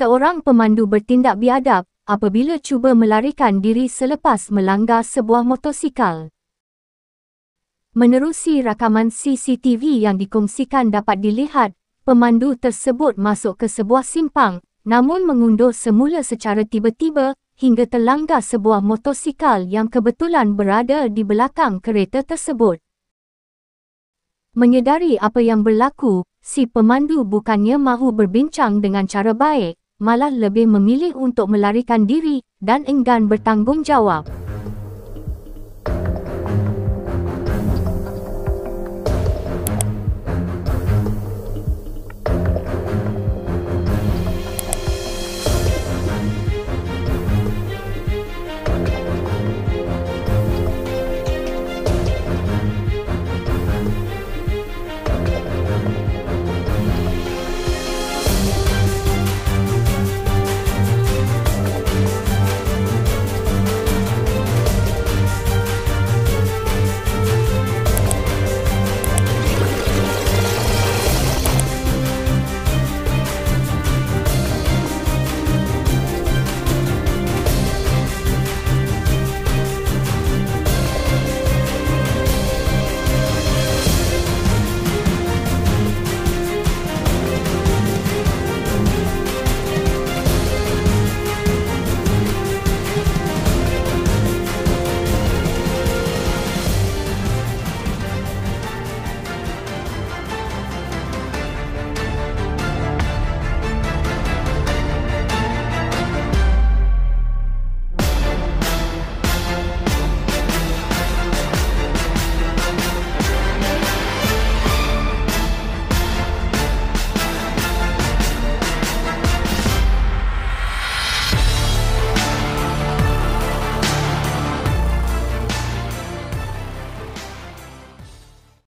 Seorang pemandu bertindak biadab apabila cuba melarikan diri selepas melanggar sebuah motosikal. Menerusi rakaman CCTV yang dikongsikan dapat dilihat, pemandu tersebut masuk ke sebuah simpang namun mengundur semula secara tiba-tiba hingga terlanggar sebuah motosikal yang kebetulan berada di belakang kereta tersebut. Menyedari apa yang berlaku, si pemandu bukannya mahu berbincang dengan cara baik, malah lebih memilih untuk melarikan diri dan enggan bertanggungjawab.